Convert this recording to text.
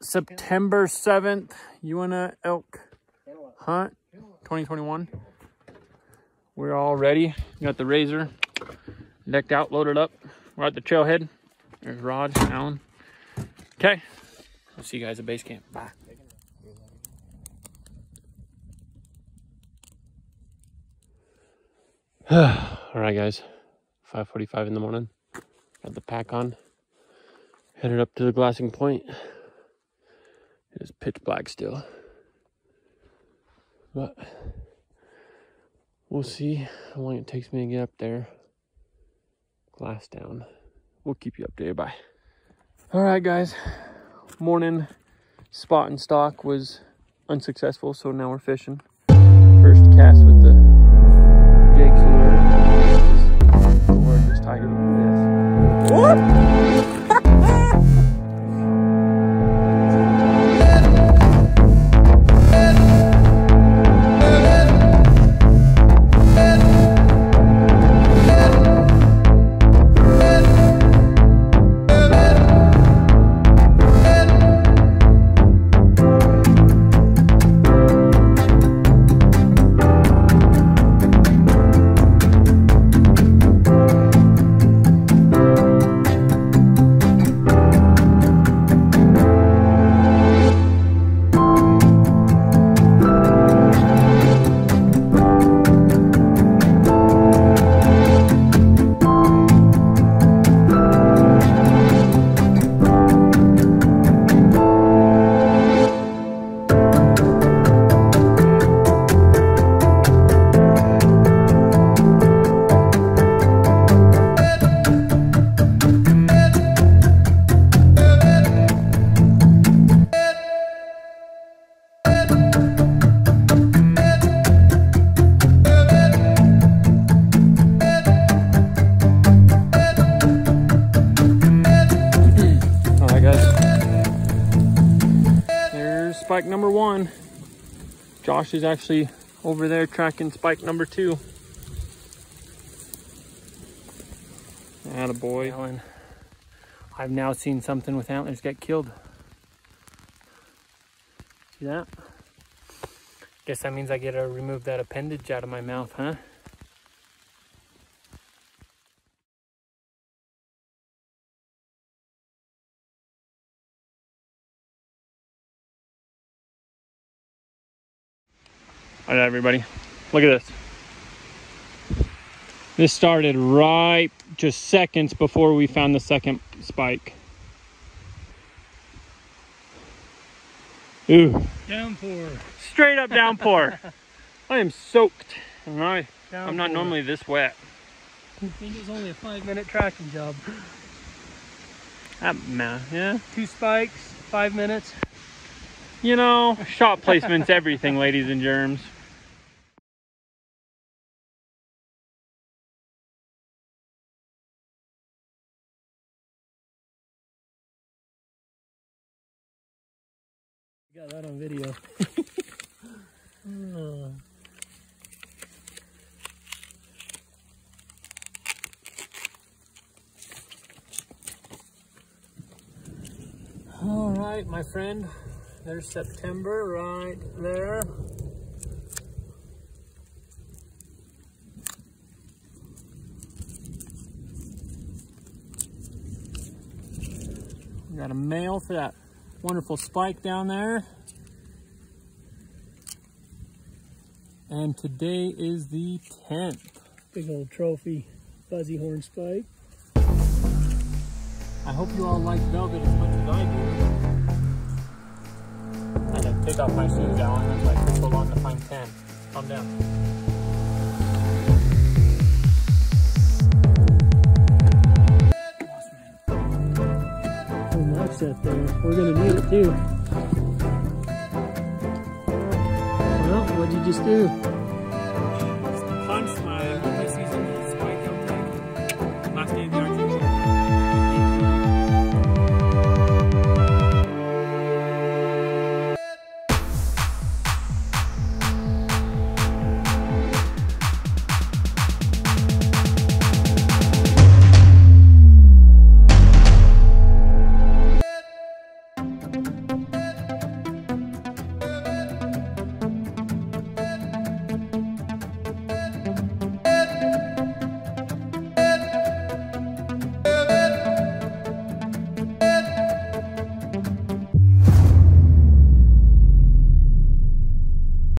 September 7th, Uinta Elk Hunt 2021. We're all ready. We got the razor decked out, loaded up. We're at the trailhead. There's Rod, Alan. Okay. I'll see you guys at base camp. Bye. all right, guys. 5.45 in the morning. Got the pack on. Headed up to the glassing point. It is pitch black still. But we'll see how long it takes me to get up there. Glass down. We'll keep you updated. Bye. All right, guys. Morning spot and stalk was unsuccessful, so now we're fishing. First cast with spike number one. Josh is actually over there tracking spike number two. boy. Alan. I've now seen something with antlers get killed. See that? Guess that means I get to remove that appendage out of my mouth, huh? All right, everybody, look at this. This started right just seconds before we found the second spike. Ooh, Downpour. straight up downpour. I am soaked. And I, I'm not normally this wet. I think it was only a five minute tracking job. That, man, yeah. Two spikes, five minutes. You know, shot placement's everything, ladies and germs. Got that on video. All right, my friend. There's September right there. We got a male for that wonderful spike down there. And today is the 10th. big old trophy fuzzy horn spike. I hope you all like velvet as much as I do. I had to take off my shoes, Alan. That's why it took so long to find 10. Calm down. Set there. We're gonna need it too. Well, what'd you just do?